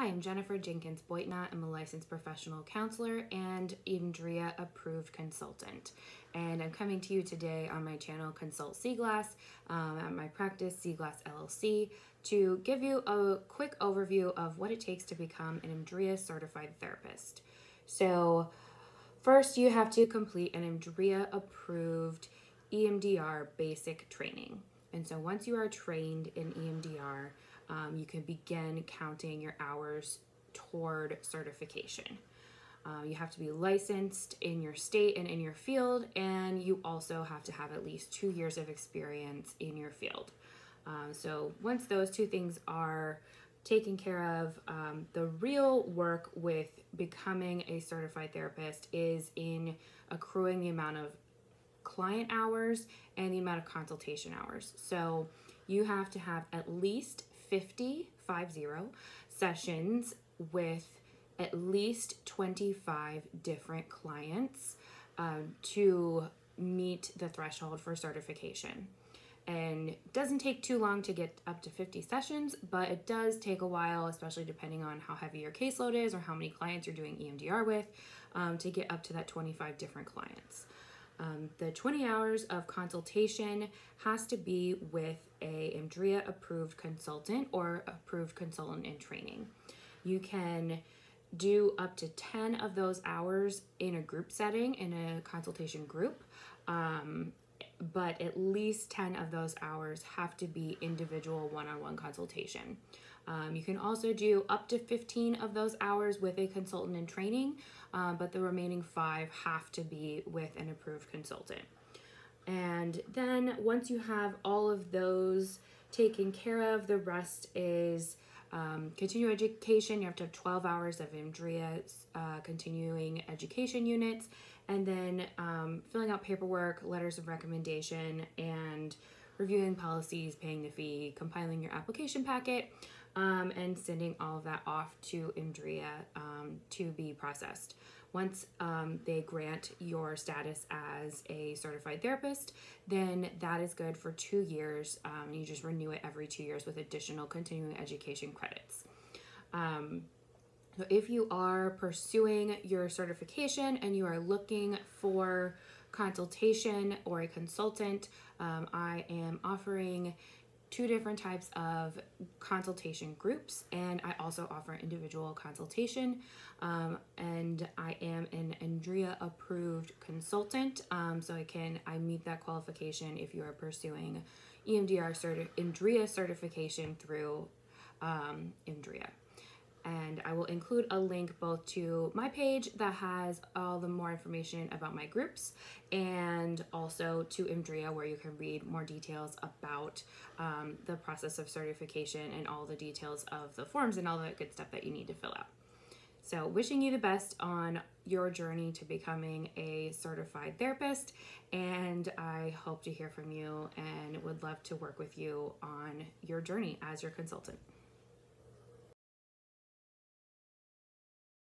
Hi, I'm Jennifer Jenkins Boitnott. I'm a licensed professional counselor and EMDRIA approved consultant. And I'm coming to you today on my channel Consult Seaglass um, at my practice, Seaglass LLC, to give you a quick overview of what it takes to become an EMDRIA certified therapist. So, first, you have to complete an EMDRIA approved EMDR basic training. And so, once you are trained in EMDR, um, you can begin counting your hours toward certification. Uh, you have to be licensed in your state and in your field, and you also have to have at least two years of experience in your field. Um, so, once those two things are taken care of, um, the real work with becoming a certified therapist is in accruing the amount of client hours and the amount of consultation hours. So, you have to have at least 50, 50 sessions with at least 25 different clients um, to meet the threshold for certification. And doesn't take too long to get up to 50 sessions, but it does take a while, especially depending on how heavy your caseload is or how many clients you're doing EMDR with, um, to get up to that 25 different clients. Um, the 20 hours of consultation has to be with a EMDRIA approved consultant or approved consultant in training. You can do up to 10 of those hours in a group setting, in a consultation group, um, but at least 10 of those hours have to be individual one on one consultation. Um, you can also do up to 15 of those hours with a consultant in training, um, but the remaining five have to be with an approved consultant. And then once you have all of those taken care of, the rest is um, continuing education. You have to have 12 hours of EMDRIA uh, continuing education units, and then um, filling out paperwork, letters of recommendation, and reviewing policies, paying the fee, compiling your application packet, um, and sending all of that off to EMDRIA um, to be processed. Once um, they grant your status as a certified therapist, then that is good for two years. Um, you just renew it every two years with additional continuing education credits. Um, so if you are pursuing your certification and you are looking for consultation or a consultant, um, I am offering two different types of consultation groups, and I also offer individual consultation. Um, and I am an EMDRIA approved consultant, um, so I can I meet that qualification if you are pursuing EMDR certi- EMDRIA certification through um, EMDRIA and I will include a link both to my page that has all the more information about my groups and also to EMDRIA where you can read more details about um, the process of certification and all the details of the forms and all the good stuff that you need to fill out. So, wishing you the best on your journey to becoming a certified therapist, and I hope to hear from you and would love to work with you on your journey as your consultant.